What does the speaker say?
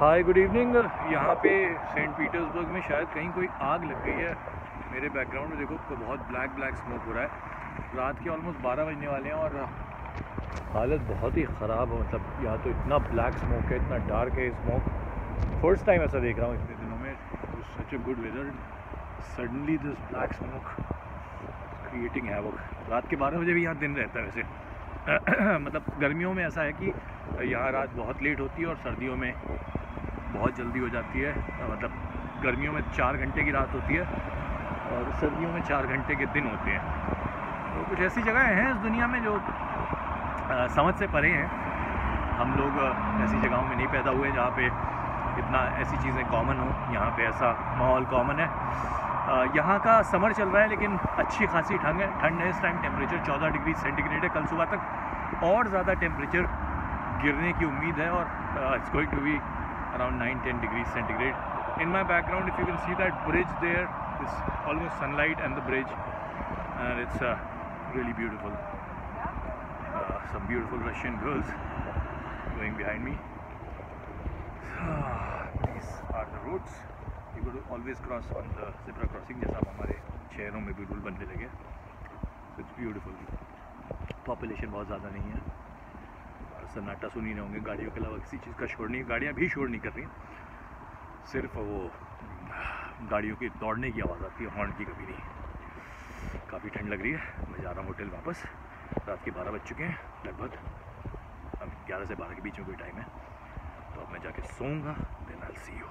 Hi good evening यहाँ पे Saint Petersburg में शायद कहीं कोई आग लग गई है। मेरे बैकग्राउंड में देखो तो बहुत ब्लैक ब्लैक स्मोक हो रहा है। रात के ऑलमोस्ट बारह बजने वाले हैं और हालत बहुत ही ख़राब है। मतलब यहाँ तो इतना ब्लैक स्मोक है, इतना डार्क है स्मोक फ़र्स्ट टाइम ऐसा देख रहा हूँ इतने दिनों में। Such a good weather suddenly this black smoke creating है वो रात के बारह बजे भी यहाँ दिन रहता है वैसे। मतलब गर्मियों में ऐसा है कि यहाँ रात बहुत लेट होती है और सर्दियों में बहुत जल्दी हो जाती है मतलब गर्मियों में चार घंटे की रात होती है और सर्दियों में चार घंटे के दिन होते हैं। तो कुछ ऐसी जगहें हैं इस दुनिया में जो आ, समझ से परे हैं। हम लोग ऐसी जगहों में नहीं पैदा हुए जहाँ पे इतना ऐसी चीज़ें कॉमन हो। यहाँ पे ऐसा माहौल कॉमन है। यहाँ का समर चल रहा है लेकिन अच्छी खासी ठंड है। ठंड है इस टाइम टेम्परेचर 14 डिग्री सेंटीग्रेड है कल सुबह तक। और ज़्यादा टेम्परेचर गिरने की उम्मीद है और it's going to be around nine ten degree centigrade in my background if you can see that bridge there is almost sunlight and the bridge and it's really beautiful some beautiful Russian girls going behind me. These are the roads. You good always cross on the zebra crossing जैसा हमारे शहरों में भी rule बनने लगे it's beautiful population बहुत ज़्यादा नहीं है। सन्नाटा सुनी ही रहे होंगे, गाड़ियों के अलावा किसी चीज़ का शोर नहीं, गाड़ियाँ भी शोर नहीं कर रही सिर्फ़ वो गाड़ियों की दौड़ने की आवाज़ आती है, हॉर्न की कभी नहीं। काफ़ी ठंड लग रही है, मैं जा रहा हूँ होटल वापस। रात के बारह बज चुके हैं, लगभग। अब ग्यारह से बारह के बीच में कोई टाइम है। तो अब मैं जाके सोऊँगा देन आई सी यू